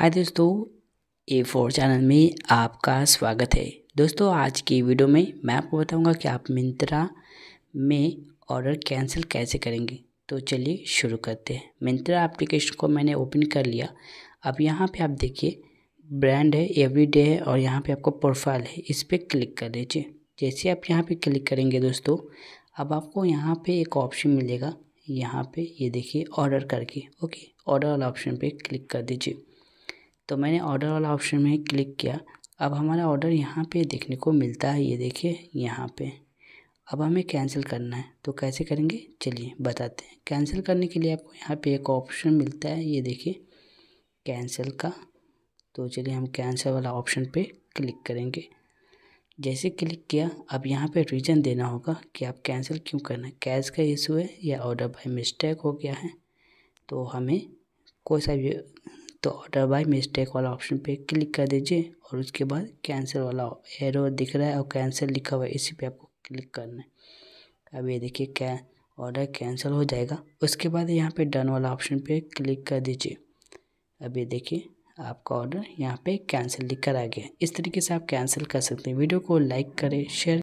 हाय दोस्तों, ए four channel में आपका स्वागत है। दोस्तों, आज की वीडियो में मैं आपको बताऊँगा कि आप मिंत्रा में ऑर्डर कैंसिल कैसे करेंगे। तो चलिए शुरू करते हैं। मिंत्रा एप्लीकेशन को मैंने ओपन कर लिया। अब यहाँ पे आप देखिए, ब्रांड है, एवरीडे है और यहाँ पे आपको प्रोफ़ाइल है। इस पर क्लिक कर दीजिए। जैसे आप यहाँ पे क्लिक करेंगे दोस्तों, अब आपको यहाँ पे एक ऑप्शन मिलेगा। यहाँ पे ये देखिए, ऑर्डर करके। ओके, ऑर्डर वाला ऑप्शन पे क्लिक कर दीजिए। तो मैंने ऑर्डर वाला ऑप्शन में क्लिक किया। अब हमारा ऑर्डर यहाँ पे देखने को मिलता है। ये देखिए, यहाँ पे। अब हमें कैंसिल करना है। तो कैसे करेंगे? चलिए बताते हैं। कैंसिल करने के लिए आपको यहाँ पे एक ऑप्शन मिलता है। ये देखिए कैंसिल का। तो चलिए हम कैंसिल वाला ऑप्शन पे क्लिक करेंगे। जैसे क्लिक किया, अब यहाँ पे रीज़न देना होगा कि आप कैंसिल क्यों करना है। कैश का इशू है या ऑर्डर बाय मिस्टेक हो गया है। तो हमें कोई सा भी तो ऑर्डर बाय मिस्टेक वाला ऑप्शन पे क्लिक कर दीजिए और उसके बाद कैंसिल वाला एरो दिख रहा है और कैंसिल लिखा हुआ है, इसी पे आपको क्लिक करना है। अब ये देखिए क्या ऑर्डर कैंसिल हो जाएगा। उसके बाद यहाँ पे डन वाला ऑप्शन पे क्लिक कर दीजिए। अब ये देखिए, आपका ऑर्डर यहाँ पे कैंसिल लिख कर आ गया इस तरीके से आप कैंसिल कर सकते हैं। वीडियो को लाइक करें शेयर